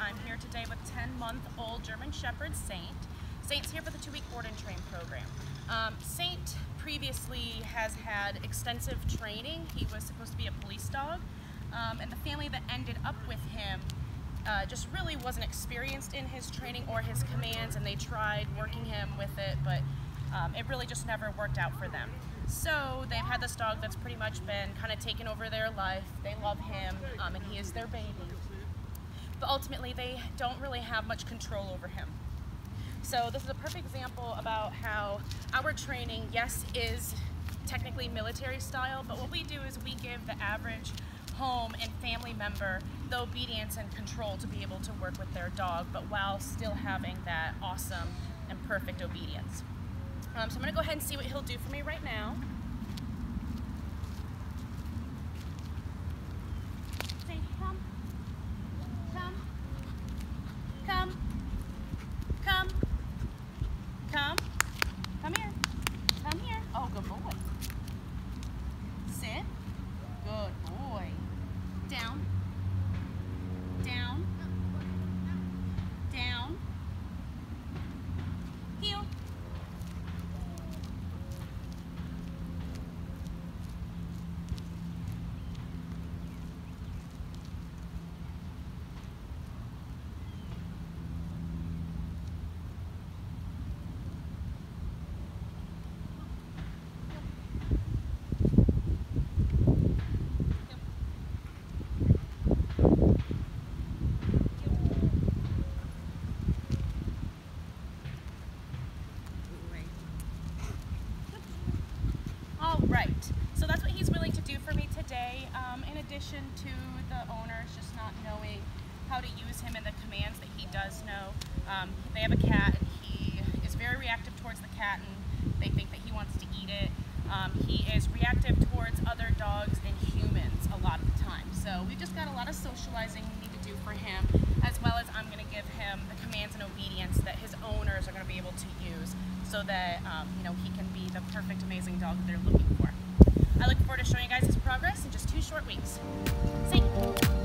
I'm here today with 10-month-old German Shepherd Saint. Saint's here for the two-week board and train program. Um, Saint previously has had extensive training. He was supposed to be a police dog, um, and the family that ended up with him uh, just really wasn't experienced in his training or his commands, and they tried working him with it, but um, it really just never worked out for them. So they've had this dog that's pretty much been kind of taken over their life. They love him, um, and he is their baby. But ultimately, they don't really have much control over him. So this is a perfect example about how our training, yes, is technically military style, but what we do is we give the average home and family member the obedience and control to be able to work with their dog, but while still having that awesome and perfect obedience. Um, so I'm gonna go ahead and see what he'll do for me right now. Saint, come, come, come, come, come, come here, come here. Oh, good boy. Sit, good boy. Down, down, down, heel. All right, so that's what he's willing to do for me today. Um, in addition to the owners just not knowing how to use him and the commands that he does know. Um, they have a cat and he is very reactive towards the cat and they think that he wants to eat it. Um, he is reactive towards other dogs and humans a lot of the time. So we've just got a lot of socializing we need to do for him as well as I'm going to give him the commands and obedience that his owners are going to be able to use so that um, you know he can be the perfect, amazing dog that they're looking for. I look forward to showing you guys his progress in just two short weeks. Saint.